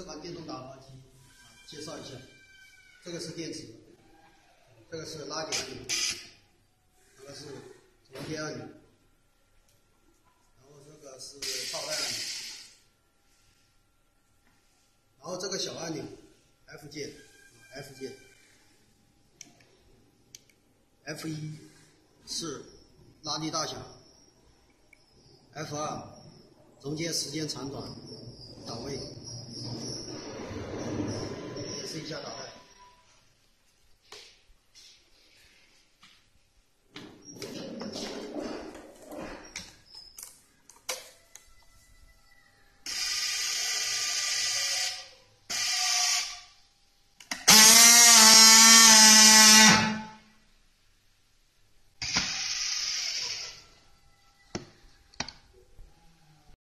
这款电动打发机啊，介绍一下，这个是电池，这个是拉点按钮，这个是重贴按钮，然后这个是倒带按钮，然后这个小按钮 F 键，F 键，F 一是拉力大小，F 二中间时间长短档位。试一下打开。